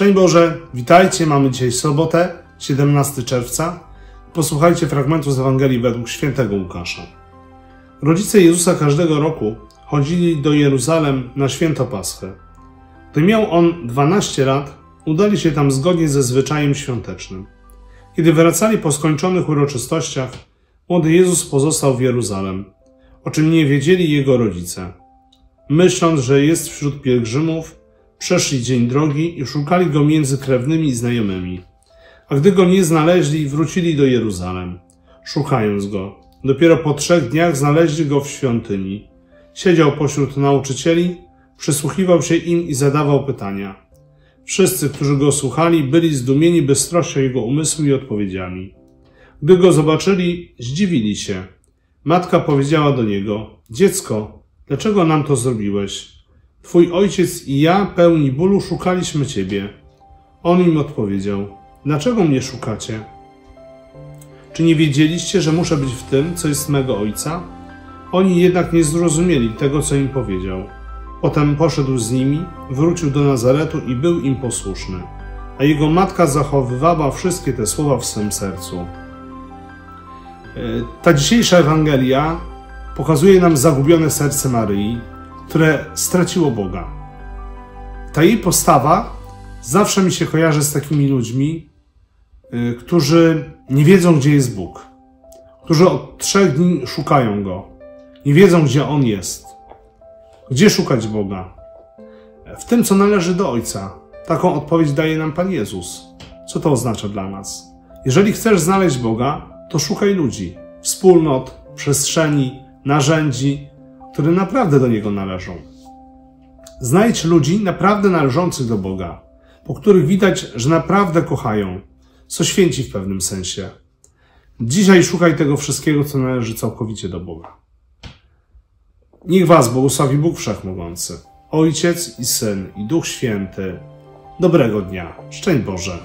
Szczęść Boże, witajcie, mamy dzisiaj sobotę, 17 czerwca. Posłuchajcie fragmentu z Ewangelii według świętego Łukasza. Rodzice Jezusa każdego roku chodzili do Jeruzalem na święto Paschy. Gdy miał on 12 lat, udali się tam zgodnie ze zwyczajem świątecznym. Kiedy wracali po skończonych uroczystościach, młody Jezus pozostał w Jeruzalem, o czym nie wiedzieli jego rodzice. Myśląc, że jest wśród pielgrzymów, przeszli dzień drogi i szukali go między krewnymi i znajomymi. A gdy go nie znaleźli, wrócili do Jeruzalem, szukając go. Dopiero po trzech dniach znaleźli go w świątyni. Siedział pośród nauczycieli, przysłuchiwał się im i zadawał pytania. Wszyscy, którzy go słuchali, byli zdumieni bystrością jego umysłu i odpowiedziami. Gdy go zobaczyli, zdziwili się. Matka powiedziała do niego: Dziecko, dlaczego nam to zrobiłeś? Twój ojciec i ja, pełni bólu, szukaliśmy ciebie. On im odpowiedział: Dlaczego mnie szukacie? Czy nie wiedzieliście, że muszę być w tym, co jest mego ojca? Oni jednak nie zrozumieli tego, co im powiedział. Potem poszedł z nimi, wrócił do Nazaretu i był im posłuszny. A jego matka zachowywała wszystkie te słowa w swym sercu. E, ta dzisiejsza Ewangelia pokazuje nam zagubione serce Maryi, które straciło Boga. Ta jej postawa zawsze mi się kojarzy z takimi ludźmi, y, którzy nie wiedzą, gdzie jest Bóg, którzy od trzech dni szukają Go, nie wiedzą, gdzie On jest. Gdzie szukać Boga? W tym, co należy do Ojca. Taką odpowiedź daje nam Pan Jezus. Co to oznacza dla nas? Jeżeli chcesz znaleźć Boga, to szukaj ludzi, wspólnot, przestrzeni, narzędzi, które naprawdę do Niego należą. Znajdź ludzi naprawdę należących do Boga, po których widać, że naprawdę kochają, co święci w pewnym sensie. Dzisiaj szukaj tego wszystkiego, co należy całkowicie do Boga. Niech Was błogosławi Bóg Wszechmogący, Ojciec i Syn i Duch Święty. Dobrego dnia. Szczęść Boże.